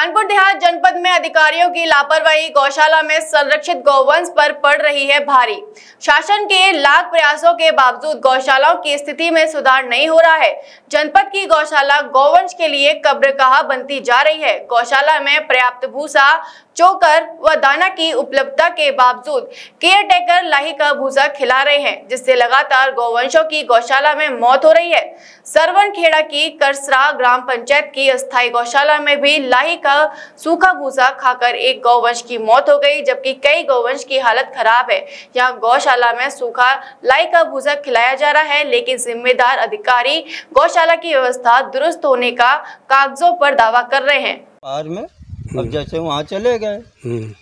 कानपुर देहात जनपद में अधिकारियों की लापरवाही गौशाला में संरक्षित गौवंश पर पड़ रही है भारी। शासन के लाख प्रयासों के बावजूद गौशालाओं की स्थिति में सुधार नहीं हो रहा है। जनपद की गौशाला गौवंश के लिए कब्र कहा बनती जा रही है। गौशाला में पर्याप्त भूसा, चोकर व दाना की उपलब्धता के बावजूद केयर टेकर लाही का भूसा खिला रहे हैं, जिससे लगातार गौवंशों की गौशाला में मौत हो रही है। सरवन खेड़ा की करसरा ग्राम पंचायत की अस्थायी गौशाला में भी लाही का सूखा भूसा खाकर एक गौवंश की मौत हो गई जबकि कई गौवंश की हालत खराब है। यहाँ गौशाला में सूखा लाई का भूसा खिलाया जा रहा है लेकिन जिम्मेदार अधिकारी गौशाला की व्यवस्था दुरुस्त होने का कागजों पर दावा कर रहे हैं। बाहर में अब जैसे वहाँ चले गए। हम्म,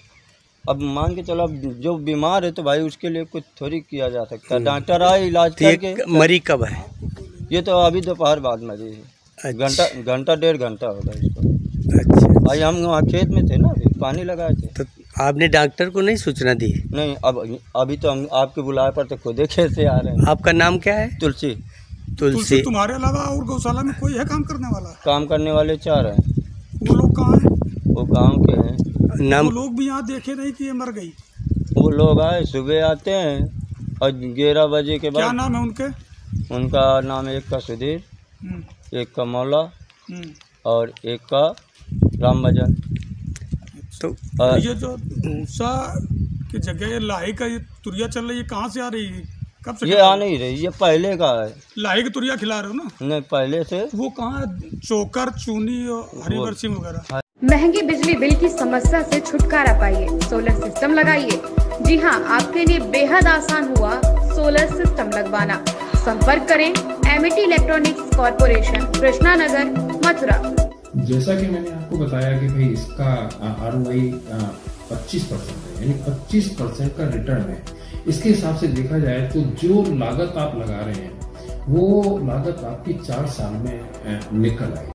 अब मान के चलो अब जो बीमार है तो भाई उसके लिए कुछ थोड़ी किया जा सकता है। डॉक्टर आए इलाज तो करके। मरी कब है? ये तो अभी दोपहर बाद मरी है अच्छा। घंटा घंटा डेढ़ घंटा होगा इसको। अच्छा। भाई हम वहाँ खेत में थे ना अभी पानी लगाए थे। तो आपने डॉक्टर को नहीं सूचना दी? नहीं अब अभी तो हम आपके बुलाए पर तो खुदे खेत से आ रहे हैं। आपका नाम क्या है? तुलसी। तुलसी। तुम्हारे अलावा और गौशाला में कोई है काम करने वाला? काम करने वाले चार हैं। वो लोग कहाँ हैं? वो गाँव के हैं। नाम? लोग भी यहाँ देखे नहीं कि ये मर गई। वो लोग आए सुबह आते हैं और ग्यारह बजे के बाद क्या नाम है उनके? उनका नाम एक का सुधीर हम्म, एक का मौला हम्म। और एक का राम भजन। तो और ये जो भूसा की जगह लाही का ये तुरिया चल रही है कहाँ से आ रही है? कब से ये आ नहीं रही ये पहले का है। लाही की तुरिया खिला रहे हो ना? नहीं पहले से। वो कहाँ चोकर चूनी और हरी बरसी वगैरह। महँगी बिजली बिल की समस्या से छुटकारा पाइए। सोलर सिस्टम लगाइए। जी हाँ आपके लिए बेहद आसान हुआ सोलर सिस्टम लगवाना। संपर्क करें Amity electronics corporation Krishna Nagar, Mathura. जैसा कि मैंने आपको बताया कि भाई इसका आर ओ आई पच्चीस परसेंट है, यानी पच्चीस परसेंट का रिटर्न है। इसके हिसाब से देखा जाए तो जो लागत आप लगा रहे हैं, वो लागत आपकी चार साल में निकल आएगी